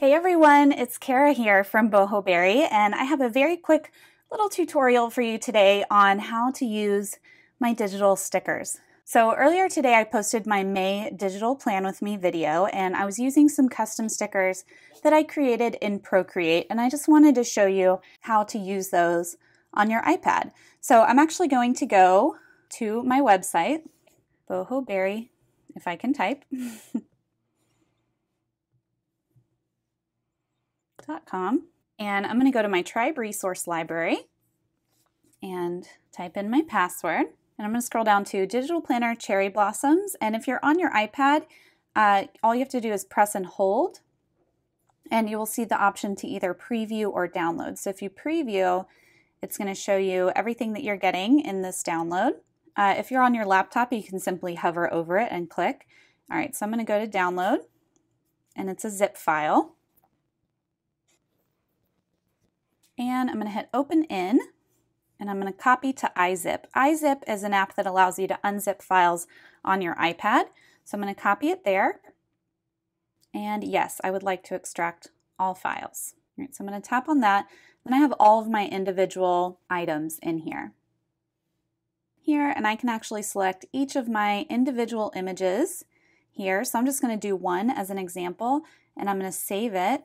Hey everyone, it's Kara here from Boho Berry, and I have a very quick little tutorial for you today on how to use my digital stickers. So earlier today I posted my May digital plan with me video and I was using some custom stickers that I created in Procreate and I just wanted to show you how to use those on your iPad. So I'm actually going to go to my website, Bohoberry, if I can type, and I'm going to go to my tribe resource library and type in my password. And I'm going to scroll down to Digital Planner Cherry Blossoms. And if you're on your iPad, uh, all you have to do is press and hold, and you will see the option to either preview or download. So if you preview, it's going to show you everything that you're getting in this download. Uh, if you're on your laptop, you can simply hover over it and click. All right, so I'm going to go to download, and it's a zip file. And I'm going to hit open in and I'm going to copy to iZip. iZip is an app that allows you to unzip files on your iPad. So I'm going to copy it there. And yes, I would like to extract all files. All right, so I'm going to tap on that. Then I have all of my individual items in here. Here, and I can actually select each of my individual images here. So I'm just going to do one as an example, and I'm going to save it.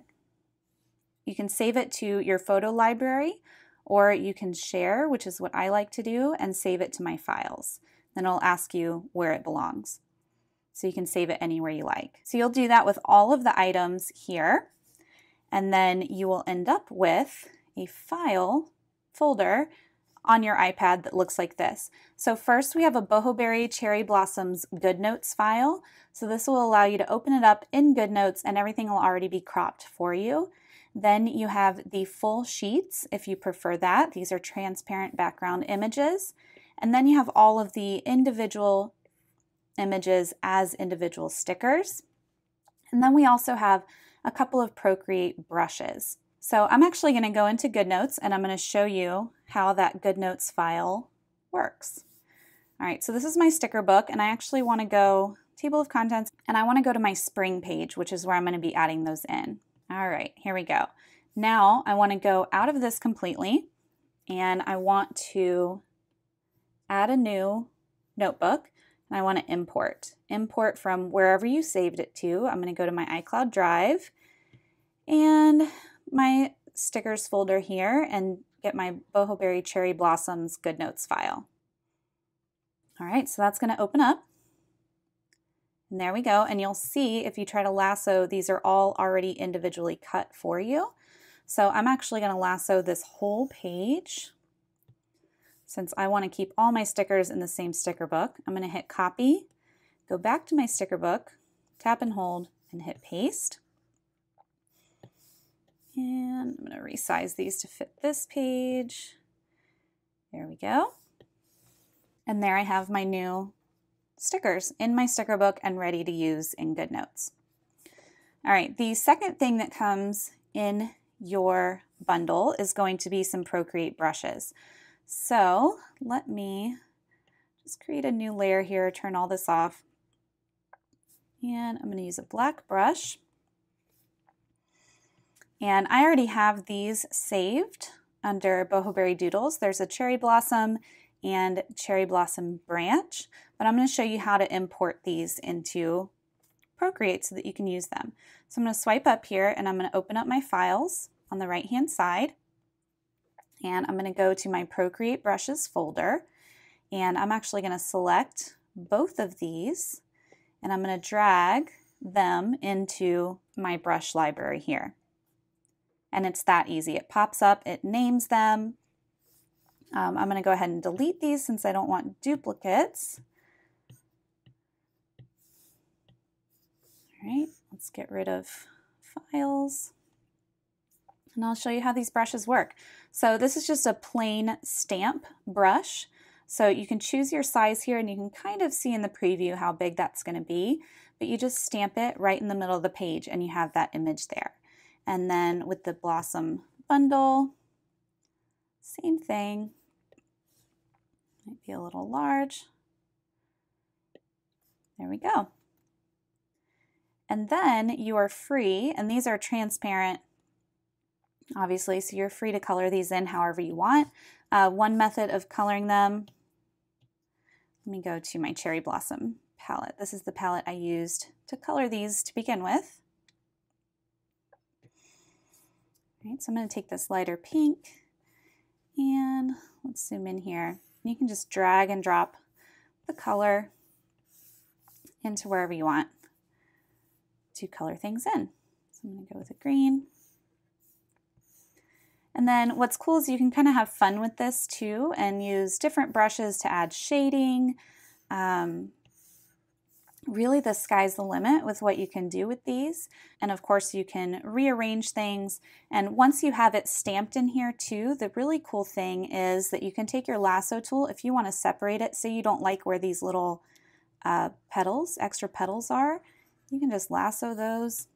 You can save it to your photo library, or you can share, which is what I like to do, and save it to my files. Then it'll ask you where it belongs. So you can save it anywhere you like. So you'll do that with all of the items here, and then you will end up with a file folder on your iPad that looks like this. So first we have a Bohoberry Cherry Blossoms GoodNotes file. So this will allow you to open it up in GoodNotes and everything will already be cropped for you. Then you have the full sheets if you prefer that. These are transparent background images. And then you have all of the individual images as individual stickers. And then we also have a couple of Procreate brushes. So I'm actually going to go into GoodNotes and I'm going to show you how that GoodNotes file works. All right, so this is my sticker book and I actually want to go table of contents and I want to go to my spring page, which is where I'm going to be adding those in. All right, here we go. Now I want to go out of this completely and I want to add a new notebook and I want to import. Import from wherever you saved it to. I'm going to go to my iCloud Drive and my stickers folder here and get my Bohoberry Cherry Blossoms GoodNotes file. All right, so that's going to open up. And there we go. And you'll see if you try to lasso, these are all already individually cut for you. So I'm actually going to lasso this whole page. Since I want to keep all my stickers in the same sticker book, I'm going to hit copy, go back to my sticker book, tap and hold, and hit paste. And I'm going to resize these to fit this page. There we go. And there I have my new stickers in my sticker book and ready to use in GoodNotes. All right, the second thing that comes in your bundle is going to be some Procreate brushes. So let me just create a new layer here, turn all this off. And I'm going to use a black brush. And I already have these saved under Bohoberry Doodles. There's a cherry blossom and cherry blossom branch, but I'm going to show you how to import these into Procreate so that you can use them. So I'm going to swipe up here and I'm going to open up my files on the right hand side and I'm going to go to my Procreate brushes folder and I'm actually going to select both of these and I'm going to drag them into my brush library here. And it's that easy. It pops up, it names them, um, I'm going to go ahead and delete these since I don't want duplicates. All right, let's get rid of files. And I'll show you how these brushes work. So this is just a plain stamp brush. So you can choose your size here and you can kind of see in the preview how big that's going to be. But you just stamp it right in the middle of the page and you have that image there. And then with the Blossom bundle, same thing. Might be a little large. There we go. And then you are free, and these are transparent, obviously, so you're free to color these in however you want. Uh, one method of coloring them, let me go to my Cherry Blossom palette. This is the palette I used to color these to begin with. All right, so I'm going to take this lighter pink and let's zoom in here. You can just drag and drop the color into wherever you want to color things in. So I'm going to go with a green. And then what's cool is you can kind of have fun with this too and use different brushes to add shading. Um, really the sky's the limit with what you can do with these. And of course you can rearrange things. And once you have it stamped in here too, the really cool thing is that you can take your lasso tool if you want to separate it. Say you don't like where these little uh, petals, extra petals are, you can just lasso those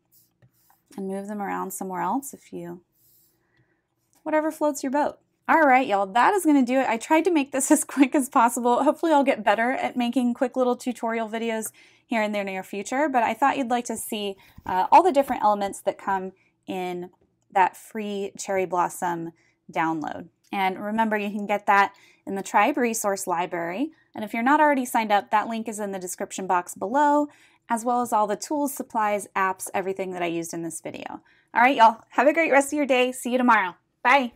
and move them around somewhere else if you, whatever floats your boat. All right, y'all, that is gonna do it. I tried to make this as quick as possible. Hopefully I'll get better at making quick little tutorial videos here in the near future, but I thought you'd like to see uh, all the different elements that come in that free Cherry Blossom download. And remember, you can get that in the Tribe Resource Library. And if you're not already signed up, that link is in the description box below, as well as all the tools, supplies, apps, everything that I used in this video. All right, y'all, have a great rest of your day. See you tomorrow. Bye.